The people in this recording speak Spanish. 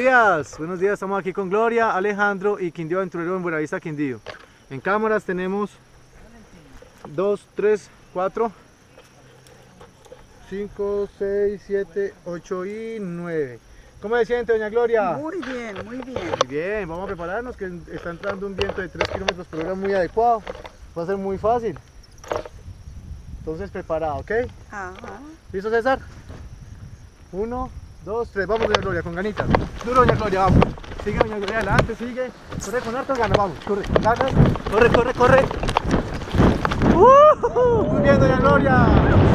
días, buenos días, estamos aquí con Gloria, Alejandro y Quindío Aventurero en Buenavista Quindío. En cámaras tenemos 2, 3, 4, 5, 6, 7, 8 y 9. ¿Cómo se siente, doña Gloria? Muy bien, muy bien. Muy bien, vamos a prepararnos que está entrando un viento de 3 kilómetros por hora muy adecuado. Va a ser muy fácil. Entonces preparado, ¿ok? Ajá. ¿Listo César? Uno, dos, tres, vamos doña Gloria, con ganitas. Duro doña Gloria, vamos. Sigue doña Gloria adelante, sigue. Corre con hartas ganas, vamos, corre, ganas. Corre, corre, corre. ¡Uh! Muy bien doña Gloria.